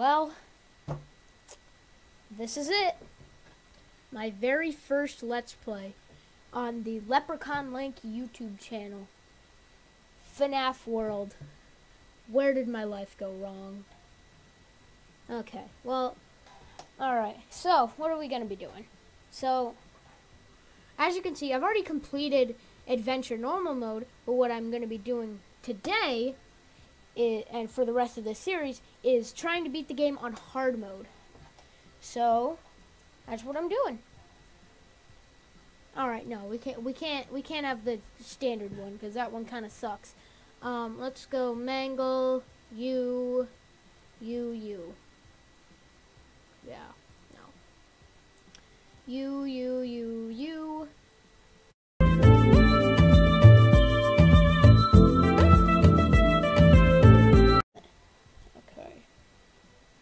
Well, this is it. My very first Let's Play on the Leprechaun Lake YouTube channel. FNAF World. Where did my life go wrong? Okay, well, alright. So, what are we going to be doing? So, as you can see, I've already completed Adventure Normal Mode, but what I'm going to be doing today, and for the rest of this series, is trying to beat the game on Hard Mode. So, that's what I'm doing. All right, no, we can't. We can't. We can't have the standard one because that one kind of sucks. Um, let's go mangle you, you, you. Yeah, no. You, you, you, you.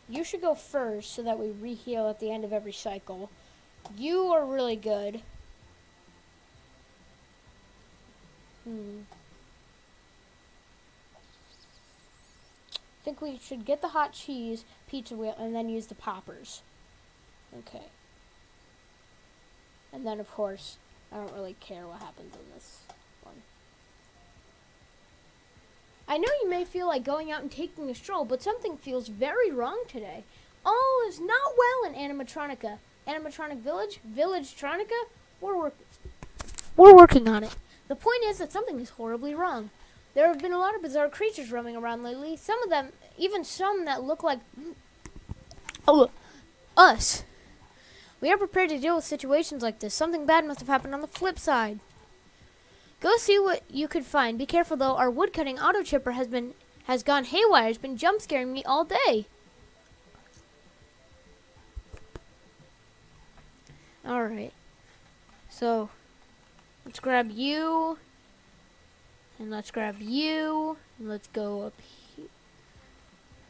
You should go first so that we reheal at the end of every cycle. You are really good. Hmm. I think we should get the hot cheese, pizza wheel, and then use the poppers. Okay. And then, of course, I don't really care what happens in this one. I know you may feel like going out and taking a stroll, but something feels very wrong today. All is not well in Animatronica. Animatronic Village? Village Tronica? We're, work we're working on it. The point is that something is horribly wrong. There have been a lot of bizarre creatures roaming around lately. Some of them, even some that look like oh, us. We are prepared to deal with situations like this. Something bad must have happened on the flip side. Go see what you could find. Be careful though. Our woodcutting auto chipper has been has gone haywire. It's been jump scaring me all day. All right. So Let's grab you. And let's grab you. And let's go up here.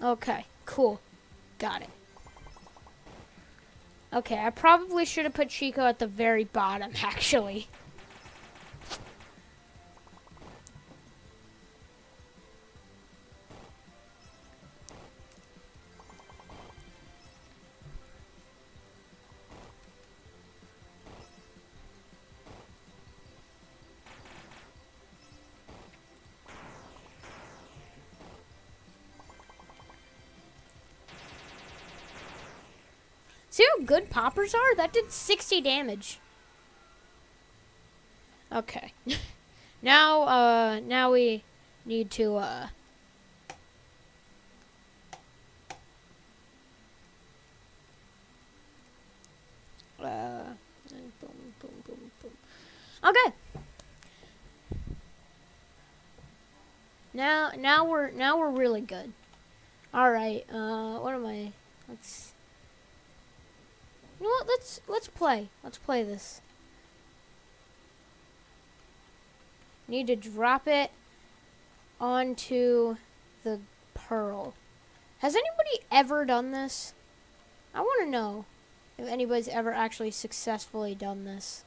Okay, cool. Got it. Okay, I probably should have put Chica at the very bottom, actually. See how good poppers are? That did 60 damage. Okay. now, uh, now we need to, uh... Uh, boom, boom, boom, boom. Okay. Now, now we're, now we're really good. All right. Uh, what am I? Let's you know what? Let's let's play. Let's play this. Need to drop it onto the pearl. Has anybody ever done this? I want to know if anybody's ever actually successfully done this.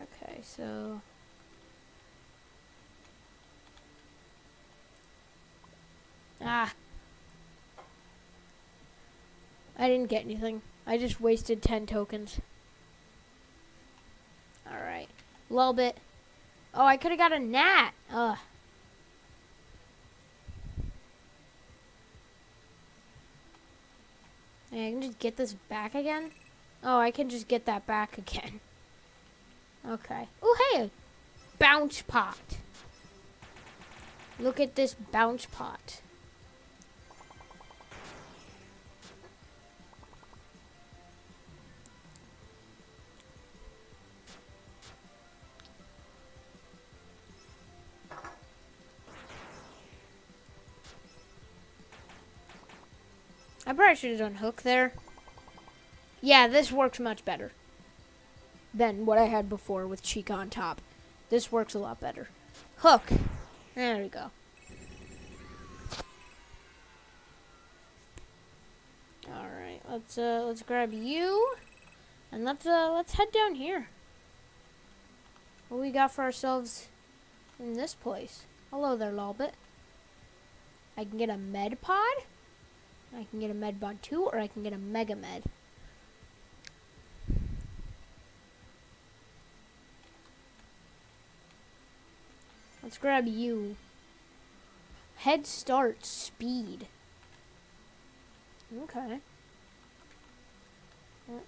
Okay, so Ah, I didn't get anything. I just wasted 10 tokens. Alright. A little bit. Oh, I could have got a gnat. Ugh. I can just get this back again? Oh, I can just get that back again. Okay. Oh, hey, bounce pot. Look at this bounce pot. I probably should have done hook there. Yeah, this works much better than what I had before with Chica on top. This works a lot better. Hook. There we go. All right, let's uh, let's grab you, and let's uh, let's head down here. What we got for ourselves in this place? Hello there, Lolbit. I can get a med pod. I can get a med pod 2 or I can get a mega med. Let's grab you. Head start speed. Okay. Oh,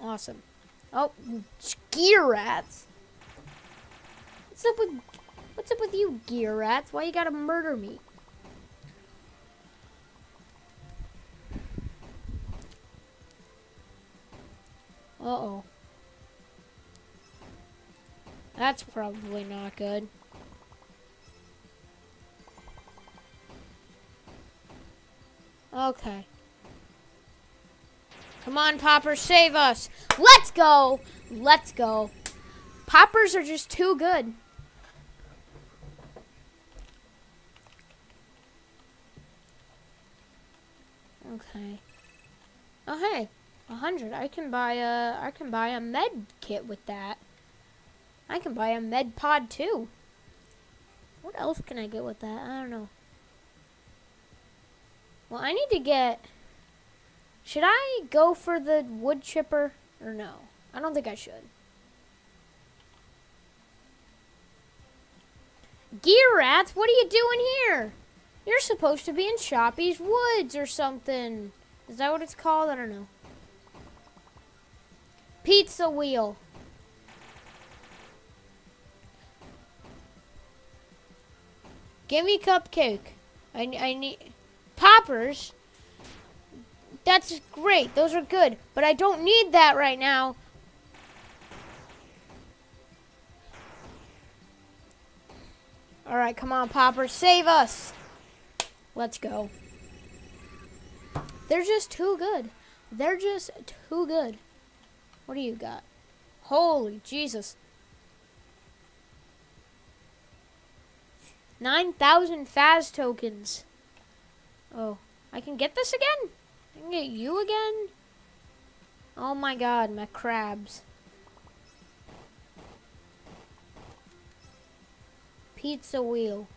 awesome. Oh, gear rats. What's up with What's up with you, gear rats? Why you gotta murder me? That's probably not good. Okay. Come on, Poppers, save us. Let's go. Let's go. Poppers are just too good. Okay. Oh, hey. A hundred. I can buy a, I can buy a med kit with that. I can buy a med pod too. What else can I get with that? I don't know. Well, I need to get... Should I go for the wood chipper or no? I don't think I should. Gear rats, what are you doing here? You're supposed to be in Choppy's Woods or something. Is that what it's called? I don't know. Pizza wheel. Give me cupcake. I, I need poppers. That's great. Those are good. But I don't need that right now. All right, come on, poppers. Save us. Let's go. They're just too good. They're just too good. What do you got? Holy Jesus. 9,000 Faz tokens. Oh, I can get this again? I can get you again? Oh my god, my crabs. Pizza wheel.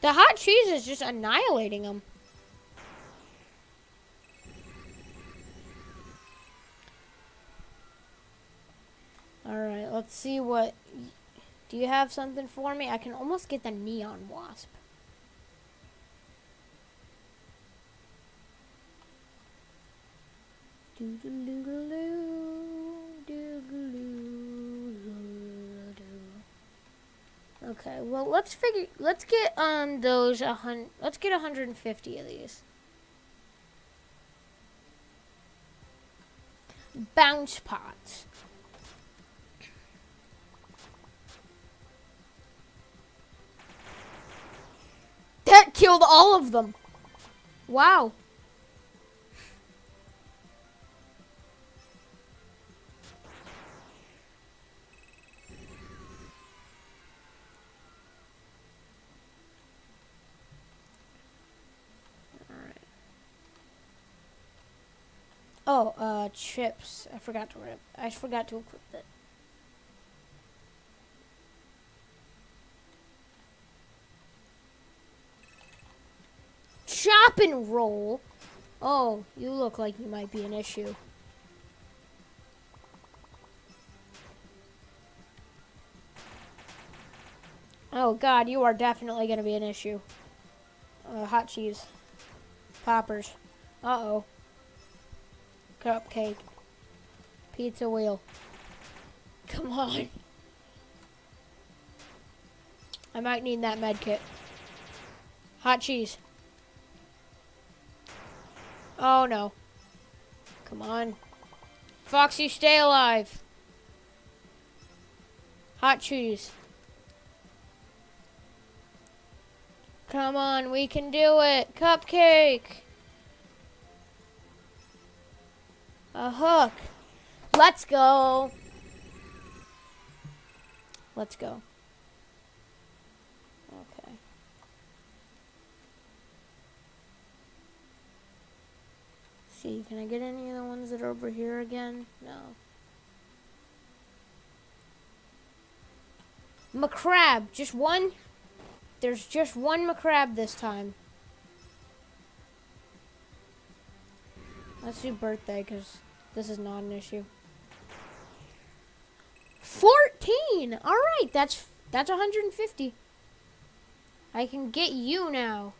The hot cheese is just annihilating them. Alright, let's see what... Do you have something for me? I can almost get the neon wasp. Okay, well let's figure. Let's get um those a hundred. Let's get 150 of these. Bounce pots. Killed all of them. Wow. Oh, uh, chips. I forgot to rip. I forgot to equip it. Chop and roll. Oh, you look like you might be an issue. Oh god, you are definitely going to be an issue. Uh, hot cheese. Poppers. Uh-oh. Cupcake. Pizza wheel. Come on. I might need that med kit. Hot cheese. Oh no. Come on. Foxy, stay alive. Hot cheese. Come on, we can do it. Cupcake. A hook. Let's go. Let's go. Okay. See, can I get any of the ones that are over here again? No. Mechrab, just one. There's just one Mechrab this time. Let's do birthday because this is not an issue. 14! Alright, that's that's 150. I can get you now.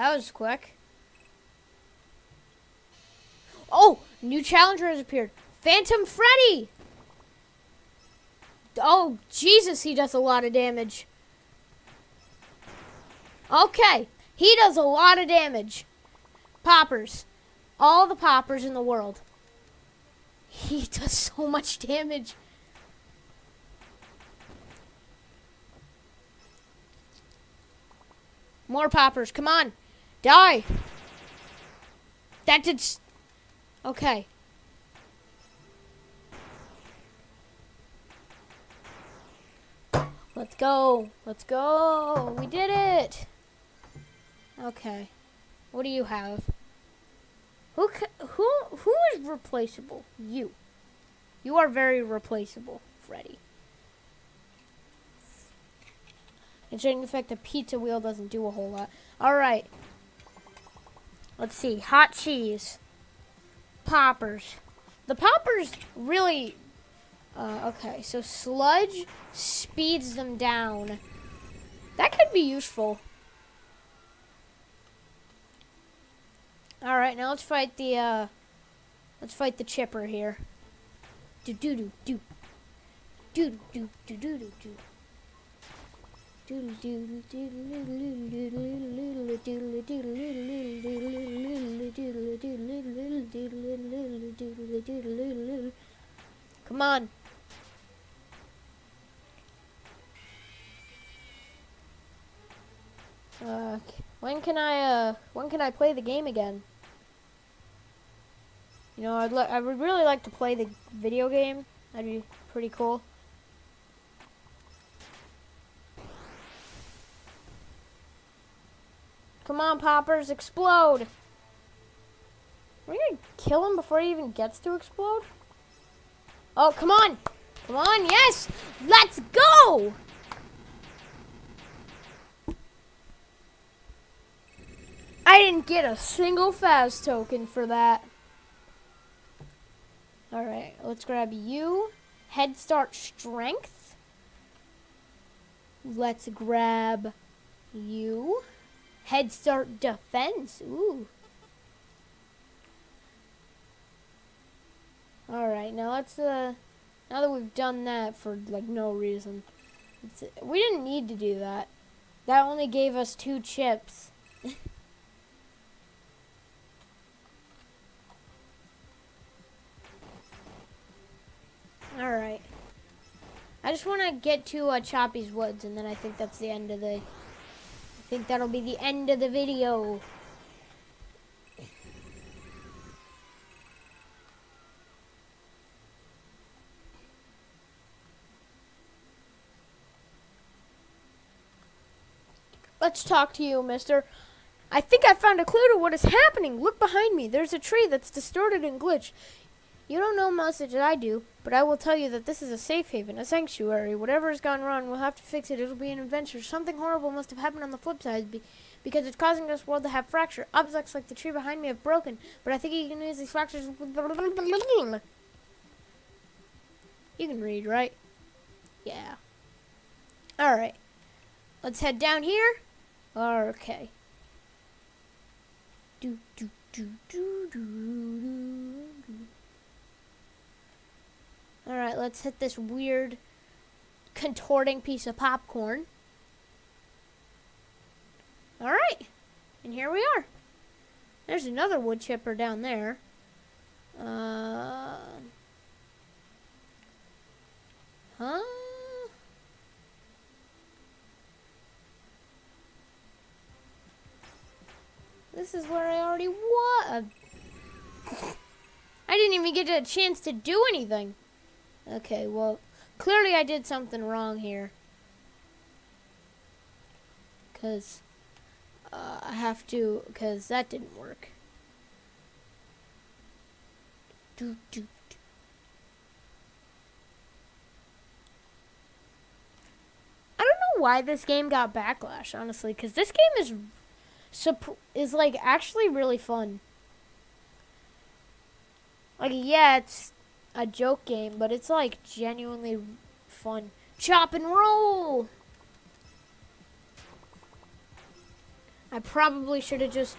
That was quick. Oh, new challenger has appeared. Phantom Freddy! Oh, Jesus, he does a lot of damage. Okay, he does a lot of damage. Poppers. All the poppers in the world. He does so much damage. More poppers. Come on. Die. That did... Okay. Let's go. Let's go. We did it. Okay. What do you have? Who who who is replaceable? You. You are very replaceable, Freddy. Considering the fact the pizza wheel doesn't do a whole lot. All right. Let's see. Hot cheese. Poppers. The poppers really uh, okay, so sludge speeds them down. That could be useful. Alright, now let's fight the, uh, let's fight the chipper here. Do do do do. Do do do do do do. Come on. Uh, when can I, uh, when can I play the game again? You know, I'd I would really like to play the video game. That'd be pretty cool. Come on, poppers, explode! We're gonna kill him before he even gets to explode? Oh, come on! Come on, yes! Let's go! Didn't get a single Faz token for that. Alright, let's grab you. Head start strength. Let's grab you. Head start defense. Ooh. Alright, now let's, uh, now that we've done that for, like, no reason. we didn't need to do that. That only gave us two chips. Alright. I just want to get to uh, Choppy's Woods, and then I think that's the end of the... I think that'll be the end of the video. Let's talk to you, mister. I think I found a clue to what is happening. Look behind me. There's a tree that's distorted and glitched. You don't know much as I do, but I will tell you that this is a safe haven, a sanctuary. Whatever has gone wrong, we'll have to fix it. It'll be an adventure. Something horrible must have happened on the flip side be because it's causing this world to have fracture. Objects like the tree behind me have broken, but I think you can use these fractures. You can read, right? Yeah. Alright. Let's head down here. Okay. Do, do, do, do, do, do. Let's hit this weird contorting piece of popcorn. Alright, and here we are. There's another wood chipper down there. Uh, huh? This is where I already was. I didn't even get a chance to do anything. Okay, well, clearly I did something wrong here. Because uh, I have to, because that didn't work. Do, do. I don't know why this game got backlash, honestly, because this game is is like actually really fun. Like, yeah, it's a joke game, but it's like genuinely fun. Chop and roll! I probably should have just.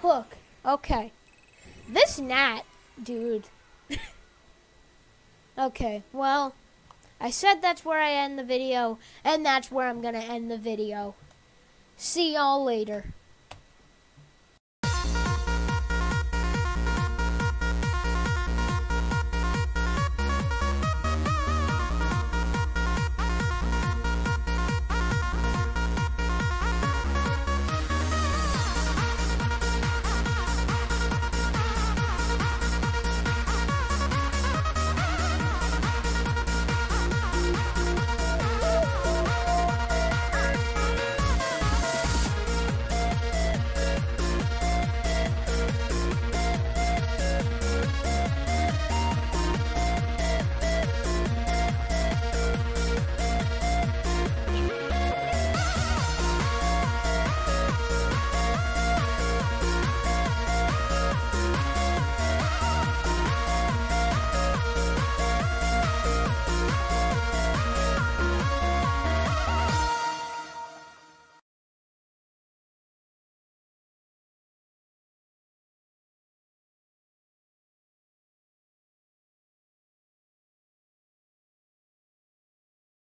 Hook. Okay. This gnat, dude. okay, well, I said that's where I end the video, and that's where I'm going to end the video. See y'all later.